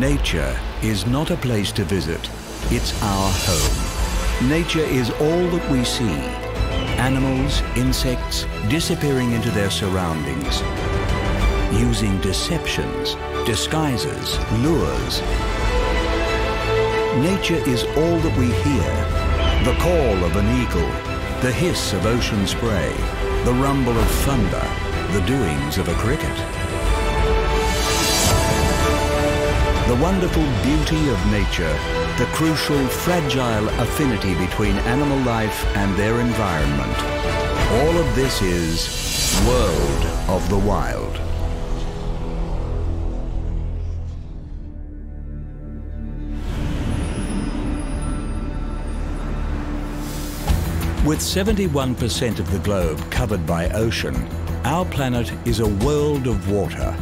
Nature is not a place to visit, it's our home. Nature is all that we see. Animals, insects, disappearing into their surroundings, using deceptions, disguises, lures. Nature is all that we hear. The call of an eagle, the hiss of ocean spray, the rumble of thunder, the doings of a cricket. The wonderful beauty of nature, the crucial, fragile affinity between animal life and their environment. All of this is World of the Wild. With 71% of the globe covered by ocean, our planet is a world of water.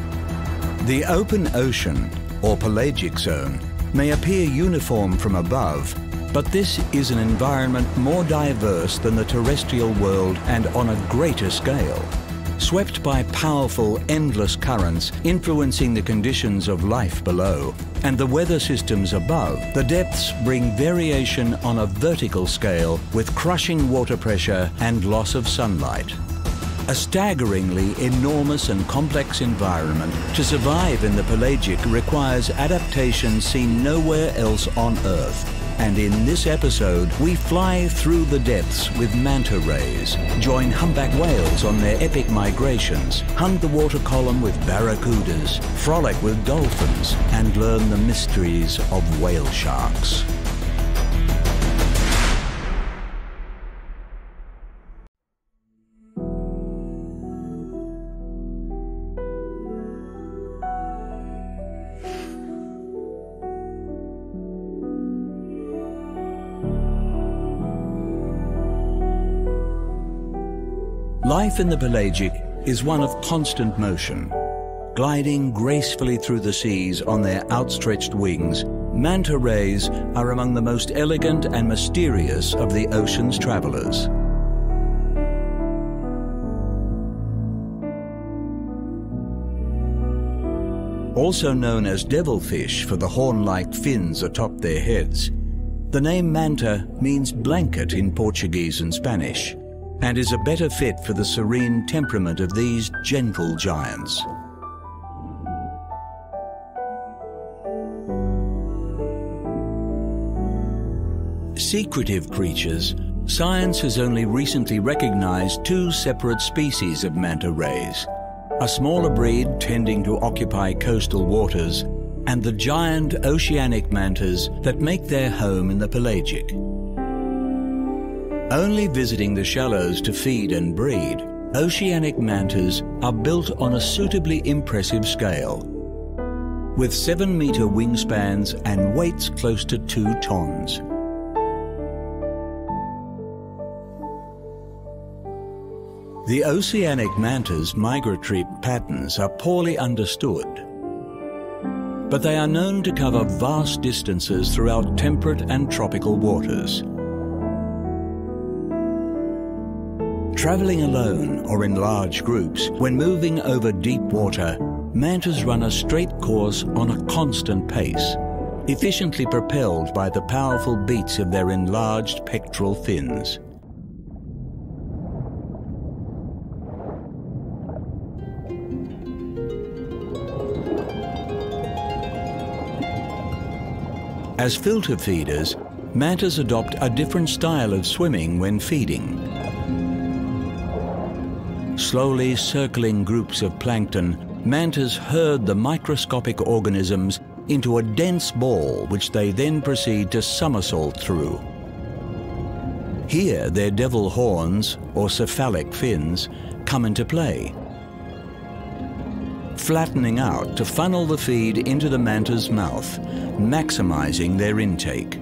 The open ocean, or pelagic zone, may appear uniform from above, but this is an environment more diverse than the terrestrial world and on a greater scale. Swept by powerful, endless currents influencing the conditions of life below and the weather systems above, the depths bring variation on a vertical scale with crushing water pressure and loss of sunlight. A staggeringly enormous and complex environment to survive in the pelagic requires adaptation seen nowhere else on Earth. And in this episode, we fly through the depths with manta rays, join humpback whales on their epic migrations, hunt the water column with barracudas, frolic with dolphins, and learn the mysteries of whale sharks. Life in the pelagic is one of constant motion. Gliding gracefully through the seas on their outstretched wings, manta rays are among the most elegant and mysterious of the ocean's travelers. Also known as devilfish for the horn-like fins atop their heads, the name manta means blanket in Portuguese and Spanish and is a better fit for the serene temperament of these gentle giants. Secretive creatures, science has only recently recognized two separate species of manta rays, a smaller breed tending to occupy coastal waters, and the giant oceanic mantas that make their home in the pelagic. Only visiting the shallows to feed and breed, oceanic mantas are built on a suitably impressive scale. With 7 metre wingspans and weights close to 2 tons. The oceanic manta's migratory patterns are poorly understood, but they are known to cover vast distances throughout temperate and tropical waters. Travelling alone or in large groups, when moving over deep water, mantas run a straight course on a constant pace, efficiently propelled by the powerful beats of their enlarged pectoral fins. As filter feeders, mantas adopt a different style of swimming when feeding. Slowly circling groups of plankton, mantas herd the microscopic organisms into a dense ball which they then proceed to somersault through. Here their devil horns, or cephalic fins, come into play, flattening out to funnel the feed into the manta's mouth, maximizing their intake.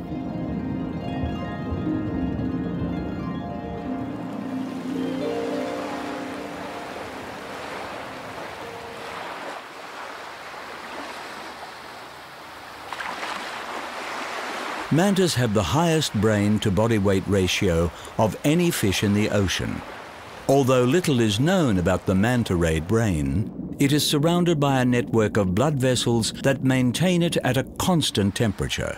Mantas have the highest brain to body weight ratio of any fish in the ocean. Although little is known about the manta ray brain, it is surrounded by a network of blood vessels that maintain it at a constant temperature.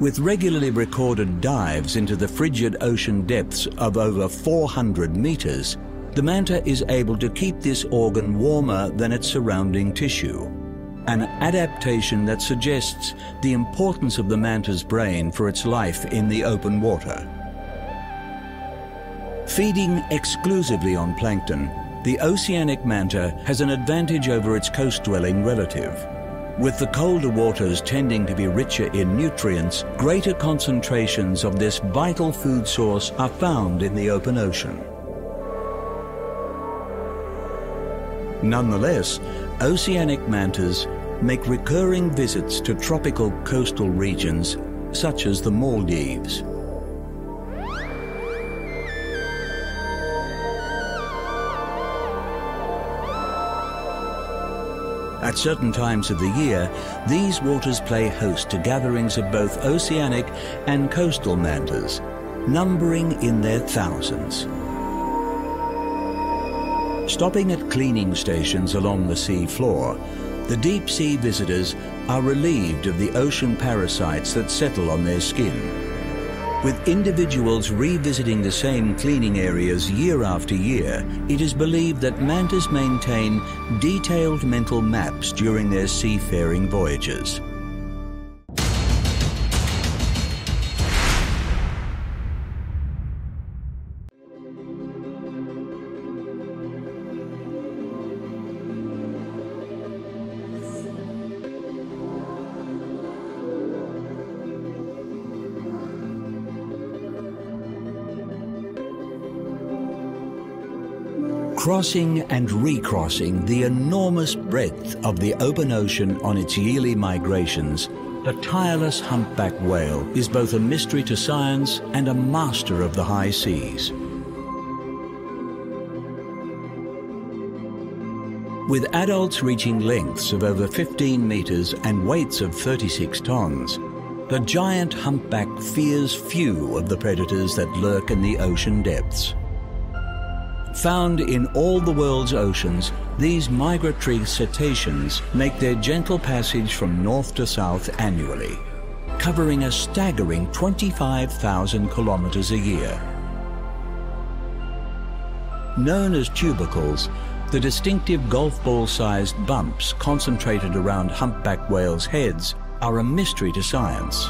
With regularly recorded dives into the frigid ocean depths of over 400 meters, the manta is able to keep this organ warmer than its surrounding tissue, an adaptation that suggests the importance of the manta's brain for its life in the open water. Feeding exclusively on plankton, the oceanic manta has an advantage over its coast-dwelling relative. With the colder waters tending to be richer in nutrients, greater concentrations of this vital food source are found in the open ocean. Nonetheless, oceanic mantas make recurring visits to tropical coastal regions such as the Maldives. At certain times of the year, these waters play host to gatherings of both oceanic and coastal mantas, numbering in their thousands. Stopping at cleaning stations along the sea floor, the deep sea visitors are relieved of the ocean parasites that settle on their skin with individuals revisiting the same cleaning areas year after year, it is believed that mantas maintain detailed mental maps during their seafaring voyages. Crossing and recrossing the enormous breadth of the open ocean on its yearly migrations, the tireless humpback whale is both a mystery to science and a master of the high seas. With adults reaching lengths of over 15 metres and weights of 36 tonnes, the giant humpback fears few of the predators that lurk in the ocean depths. Found in all the world's oceans, these migratory cetaceans make their gentle passage from north to south annually, covering a staggering 25,000 kilometers a year. Known as tubercles, the distinctive golf ball-sized bumps concentrated around humpback whales' heads are a mystery to science.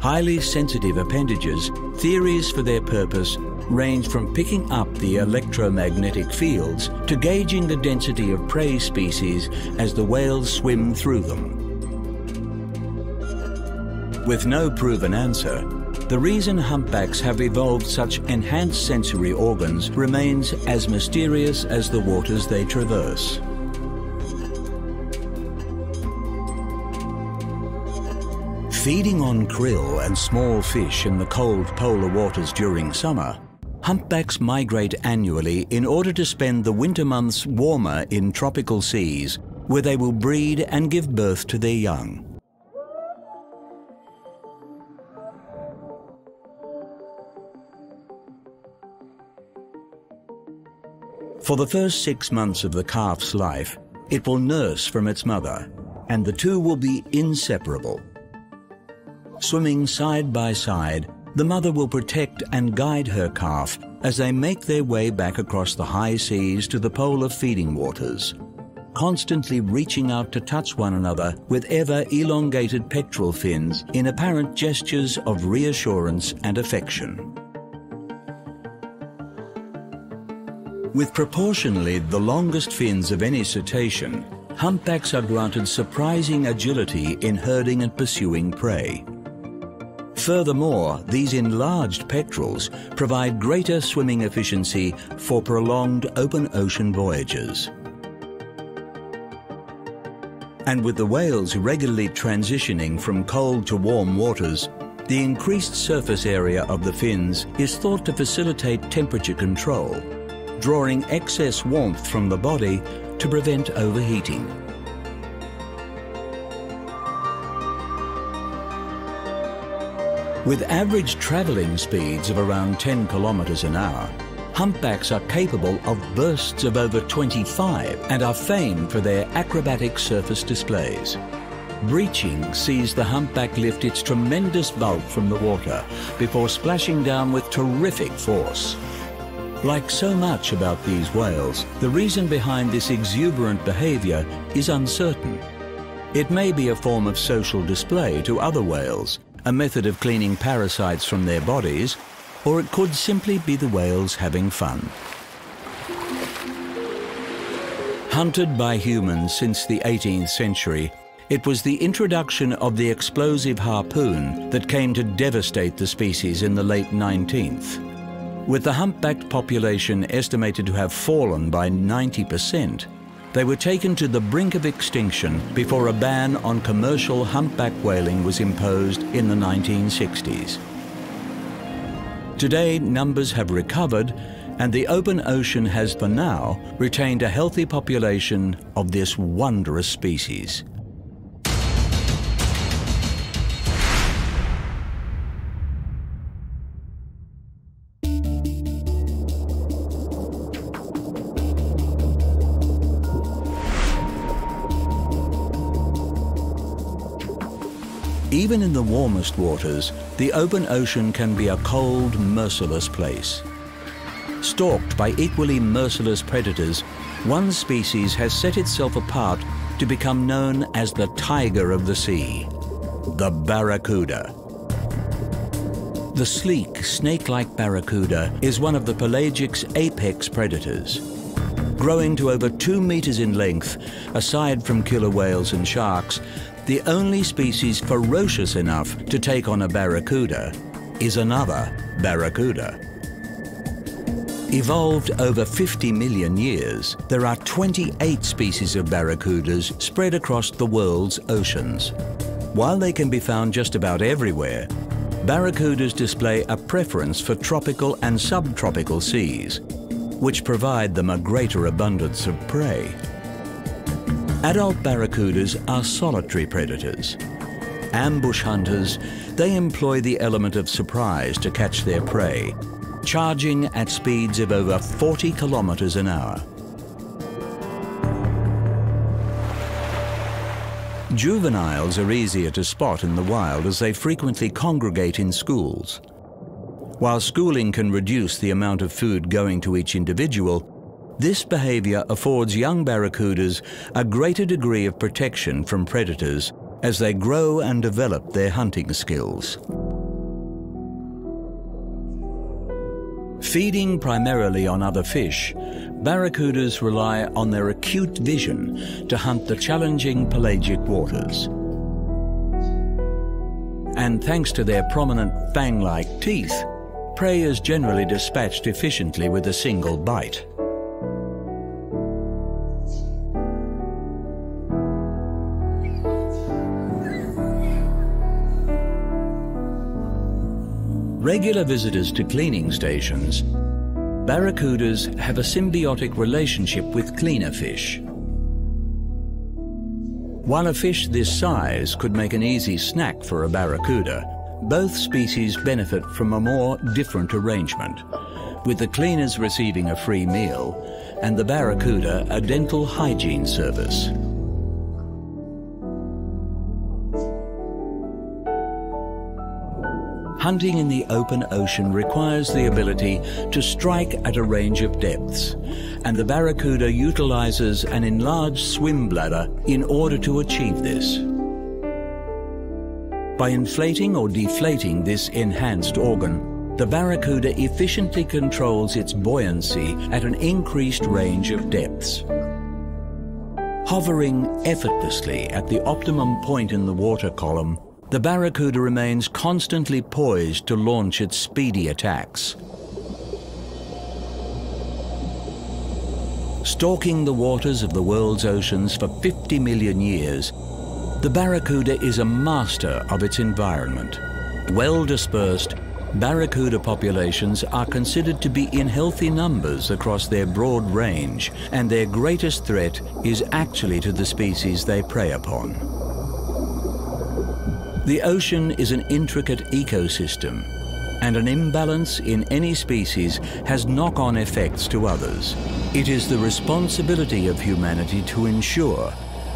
Highly sensitive appendages, theories for their purpose range from picking up the electromagnetic fields to gauging the density of prey species as the whales swim through them. With no proven answer, the reason humpbacks have evolved such enhanced sensory organs remains as mysterious as the waters they traverse. Feeding on krill and small fish in the cold polar waters during summer, Humpbacks migrate annually in order to spend the winter months warmer in tropical seas, where they will breed and give birth to their young. For the first six months of the calf's life, it will nurse from its mother, and the two will be inseparable. Swimming side by side, the mother will protect and guide her calf as they make their way back across the high seas to the polar feeding waters, constantly reaching out to touch one another with ever elongated pectoral fins in apparent gestures of reassurance and affection. With proportionally the longest fins of any cetacean, humpbacks are granted surprising agility in herding and pursuing prey. Furthermore, these enlarged pectorals provide greater swimming efficiency for prolonged open ocean voyages. And with the whales regularly transitioning from cold to warm waters, the increased surface area of the fins is thought to facilitate temperature control, drawing excess warmth from the body to prevent overheating. With average travelling speeds of around 10 kilometres an hour, humpbacks are capable of bursts of over 25 and are famed for their acrobatic surface displays. Breaching sees the humpback lift its tremendous bulk from the water before splashing down with terrific force. Like so much about these whales, the reason behind this exuberant behaviour is uncertain. It may be a form of social display to other whales, a method of cleaning parasites from their bodies, or it could simply be the whales having fun. Hunted by humans since the 18th century, it was the introduction of the explosive harpoon that came to devastate the species in the late 19th. With the humpbacked population estimated to have fallen by 90%, they were taken to the brink of extinction before a ban on commercial humpback whaling was imposed in the 1960s. Today, numbers have recovered and the open ocean has for now retained a healthy population of this wondrous species. Even in the warmest waters, the open ocean can be a cold, merciless place. Stalked by equally merciless predators, one species has set itself apart to become known as the tiger of the sea, the barracuda. The sleek, snake-like barracuda is one of the pelagic's apex predators. Growing to over two meters in length, aside from killer whales and sharks, the only species ferocious enough to take on a barracuda is another barracuda. Evolved over 50 million years, there are 28 species of barracudas spread across the world's oceans. While they can be found just about everywhere, barracudas display a preference for tropical and subtropical seas, which provide them a greater abundance of prey. Adult barracudas are solitary predators. Ambush hunters, they employ the element of surprise to catch their prey, charging at speeds of over 40 kilometers an hour. Juveniles are easier to spot in the wild as they frequently congregate in schools. While schooling can reduce the amount of food going to each individual, this behaviour affords young barracudas a greater degree of protection from predators as they grow and develop their hunting skills. Feeding primarily on other fish, barracudas rely on their acute vision to hunt the challenging pelagic waters. And thanks to their prominent fang-like teeth, prey is generally dispatched efficiently with a single bite. Regular visitors to cleaning stations, barracudas have a symbiotic relationship with cleaner fish. While a fish this size could make an easy snack for a barracuda, both species benefit from a more different arrangement, with the cleaners receiving a free meal and the barracuda a dental hygiene service. Hunting in the open ocean requires the ability to strike at a range of depths, and the barracuda utilizes an enlarged swim bladder in order to achieve this. By inflating or deflating this enhanced organ, the barracuda efficiently controls its buoyancy at an increased range of depths. Hovering effortlessly at the optimum point in the water column, the Barracuda remains constantly poised to launch its speedy attacks. Stalking the waters of the world's oceans for 50 million years, the Barracuda is a master of its environment. Well dispersed, Barracuda populations are considered to be in healthy numbers across their broad range, and their greatest threat is actually to the species they prey upon. The ocean is an intricate ecosystem, and an imbalance in any species has knock-on effects to others. It is the responsibility of humanity to ensure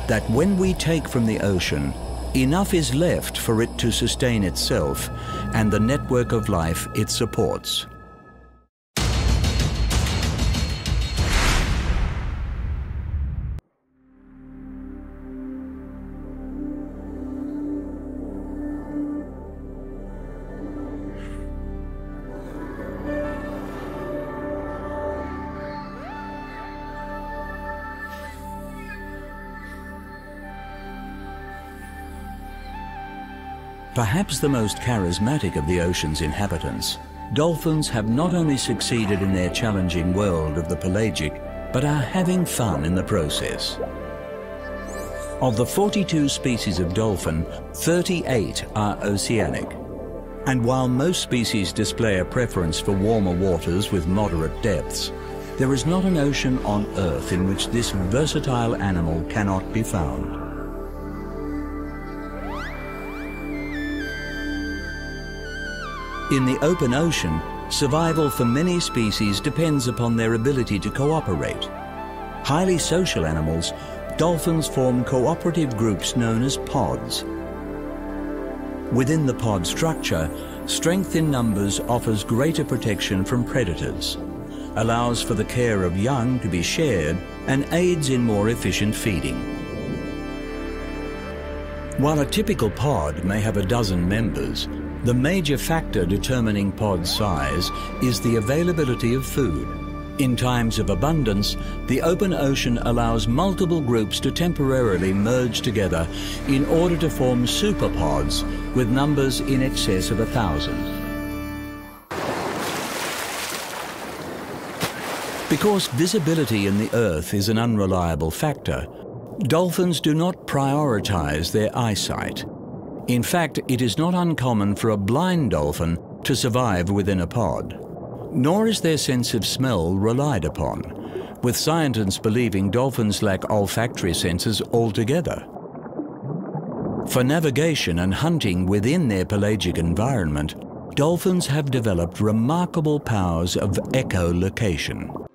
that when we take from the ocean, enough is left for it to sustain itself and the network of life it supports. Perhaps the most charismatic of the ocean's inhabitants, dolphins have not only succeeded in their challenging world of the pelagic, but are having fun in the process. Of the 42 species of dolphin, 38 are oceanic. And while most species display a preference for warmer waters with moderate depths, there is not an ocean on Earth in which this versatile animal cannot be found. In the open ocean, survival for many species depends upon their ability to cooperate. Highly social animals, dolphins form cooperative groups known as pods. Within the pod structure, strength in numbers offers greater protection from predators, allows for the care of young to be shared, and aids in more efficient feeding. While a typical pod may have a dozen members, the major factor determining pod size is the availability of food. In times of abundance, the open ocean allows multiple groups to temporarily merge together in order to form superpods with numbers in excess of a thousand. Because visibility in the Earth is an unreliable factor, dolphins do not prioritize their eyesight. In fact, it is not uncommon for a blind dolphin to survive within a pod. Nor is their sense of smell relied upon, with scientists believing dolphins lack olfactory senses altogether. For navigation and hunting within their pelagic environment, dolphins have developed remarkable powers of echolocation.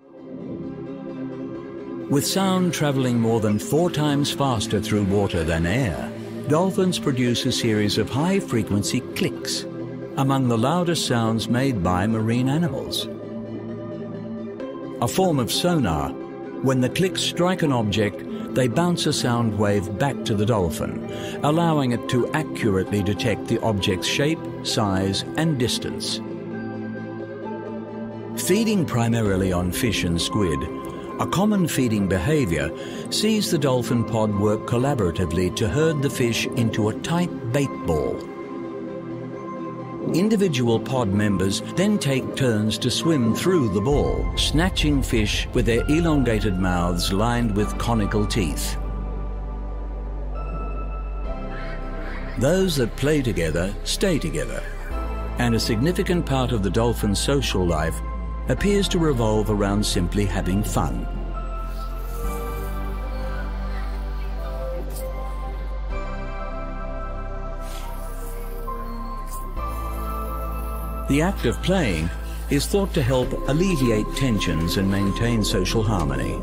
With sound traveling more than four times faster through water than air, dolphins produce a series of high-frequency clicks, among the loudest sounds made by marine animals. A form of sonar, when the clicks strike an object, they bounce a sound wave back to the dolphin, allowing it to accurately detect the object's shape, size and distance. Feeding primarily on fish and squid, a common feeding behavior sees the dolphin pod work collaboratively to herd the fish into a tight bait ball. Individual pod members then take turns to swim through the ball, snatching fish with their elongated mouths lined with conical teeth. Those that play together stay together, and a significant part of the dolphin's social life appears to revolve around simply having fun. The act of playing is thought to help alleviate tensions and maintain social harmony.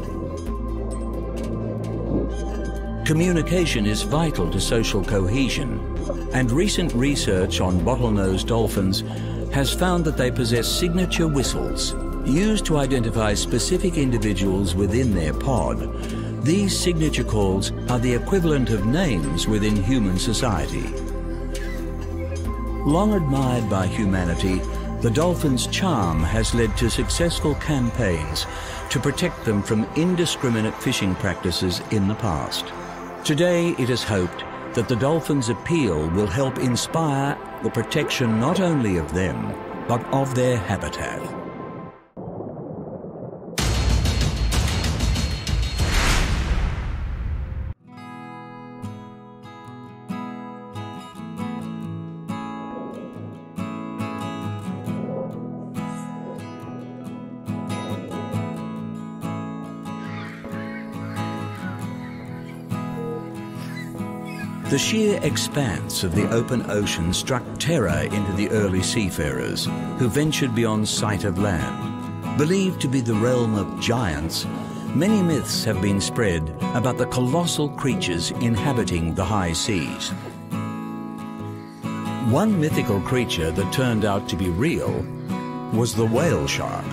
Communication is vital to social cohesion, and recent research on bottlenose dolphins has found that they possess signature whistles used to identify specific individuals within their pod. These signature calls are the equivalent of names within human society. Long admired by humanity, the dolphin's charm has led to successful campaigns to protect them from indiscriminate fishing practices in the past. Today, it is hoped that the dolphin's appeal will help inspire the protection not only of them, but of their habitat. The sheer expanse of the open ocean struck terror into the early seafarers who ventured beyond sight of land. Believed to be the realm of giants, many myths have been spread about the colossal creatures inhabiting the high seas. One mythical creature that turned out to be real was the whale shark.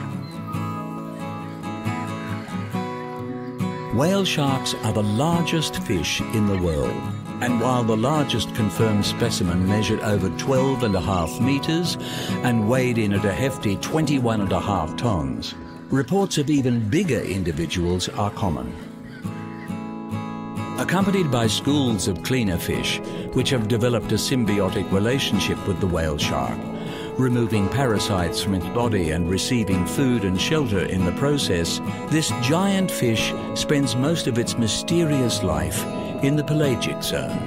Whale sharks are the largest fish in the world. And while the largest confirmed specimen measured over 12 and a half metres and weighed in at a hefty 21 and a half tonnes, reports of even bigger individuals are common. Accompanied by schools of cleaner fish, which have developed a symbiotic relationship with the whale shark, removing parasites from its body and receiving food and shelter in the process, this giant fish spends most of its mysterious life in the pelagic zone.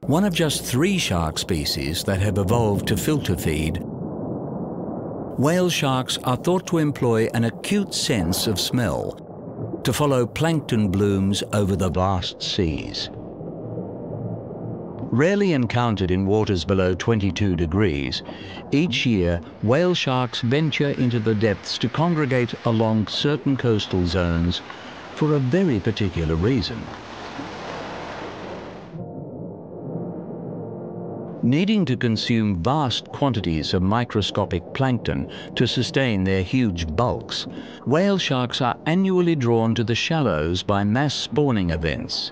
One of just three shark species that have evolved to filter feed, whale sharks are thought to employ an acute sense of smell to follow plankton blooms over the vast seas. Rarely encountered in waters below 22 degrees, each year whale sharks venture into the depths to congregate along certain coastal zones for a very particular reason. Needing to consume vast quantities of microscopic plankton to sustain their huge bulks, whale sharks are annually drawn to the shallows by mass spawning events.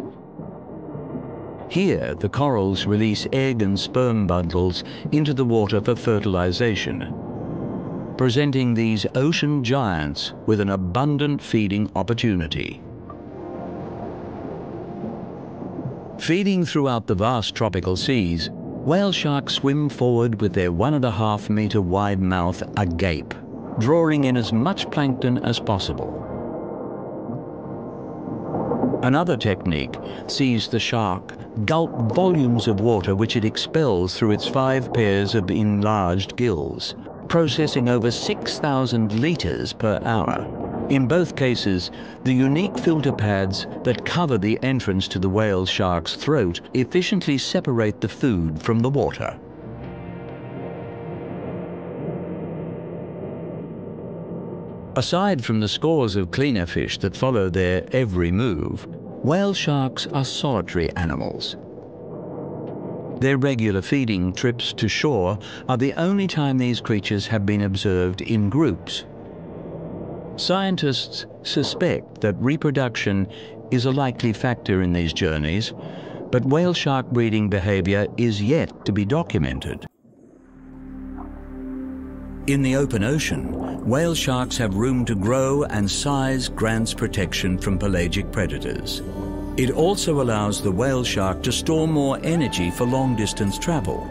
Here, the corals release egg and sperm bundles into the water for fertilization, presenting these ocean giants with an abundant feeding opportunity. Feeding throughout the vast tropical seas, whale sharks swim forward with their one and a half meter wide mouth agape, drawing in as much plankton as possible. Another technique sees the shark gulp volumes of water which it expels through its five pairs of enlarged gills, processing over 6,000 litres per hour. In both cases, the unique filter pads that cover the entrance to the whale shark's throat efficiently separate the food from the water. Aside from the scores of cleaner fish that follow their every move, whale sharks are solitary animals. Their regular feeding trips to shore are the only time these creatures have been observed in groups. Scientists suspect that reproduction is a likely factor in these journeys, but whale shark breeding behavior is yet to be documented. In the open ocean, whale sharks have room to grow and size grants protection from pelagic predators. It also allows the whale shark to store more energy for long distance travel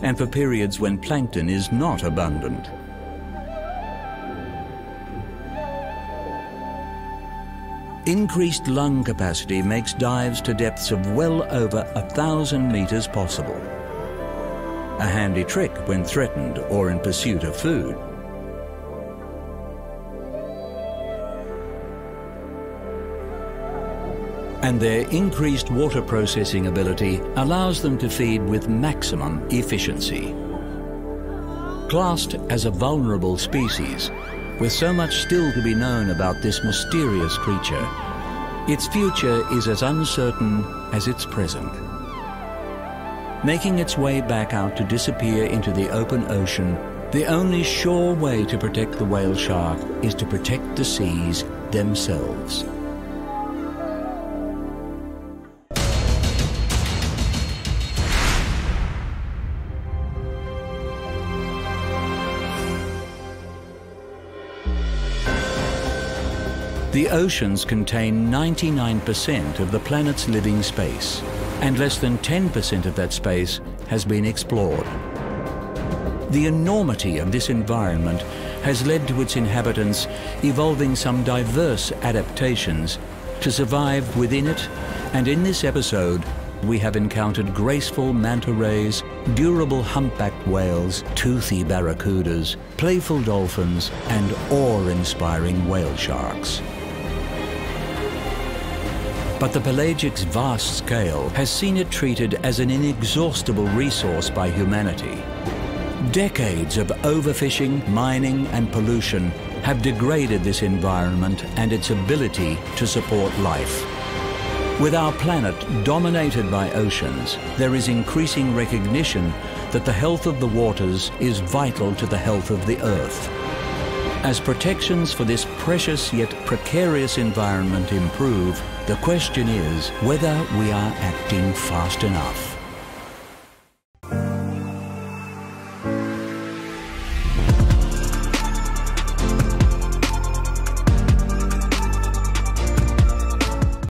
and for periods when plankton is not abundant. Increased lung capacity makes dives to depths of well over a thousand meters possible a handy trick when threatened or in pursuit of food. And their increased water processing ability allows them to feed with maximum efficiency. Classed as a vulnerable species, with so much still to be known about this mysterious creature, its future is as uncertain as its present making its way back out to disappear into the open ocean, the only sure way to protect the whale shark is to protect the seas themselves. The oceans contain 99% of the planet's living space and less than 10% of that space has been explored. The enormity of this environment has led to its inhabitants evolving some diverse adaptations to survive within it, and in this episode, we have encountered graceful manta rays, durable humpbacked whales, toothy barracudas, playful dolphins, and awe-inspiring whale sharks. But the pelagic's vast scale has seen it treated as an inexhaustible resource by humanity. Decades of overfishing, mining and pollution have degraded this environment and its ability to support life. With our planet dominated by oceans, there is increasing recognition that the health of the waters is vital to the health of the Earth. As protections for this precious yet precarious environment improve, the question is whether we are acting fast enough.